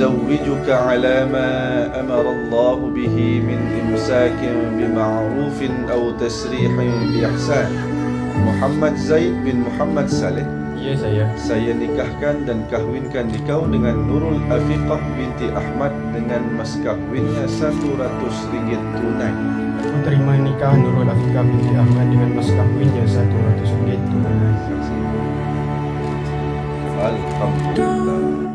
يزوجك على ما أمر الله به من إمساك بمعروف أو تسريح بإحسان. Muhammad Zaid bin Muhammad Saleh Iya saya. Saya nikahkan dan kahwinkan dikau dengan Nurul Afiqah binti Ahmad dengan mas kahwinnya 100 ringgit tunai. Aku terima nikah Nurul Afiqah binti Ahmad dengan mas kahwinnya 100 ringgit tunai. Alhamdulillah.